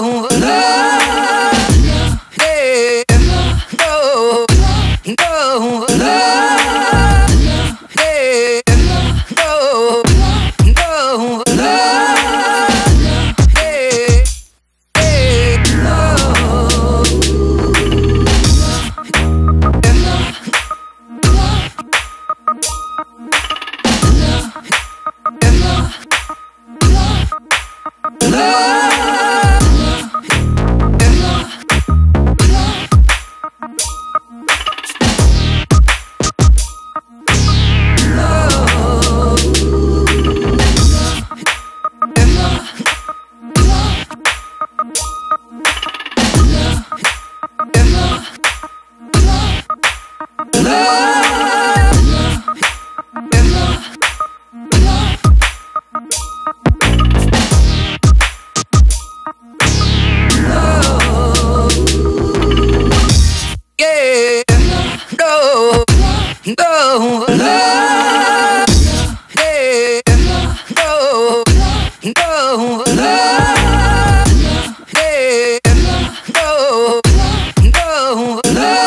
Yeah. no, no, yeah, no, no, no, yeah, no, no, no.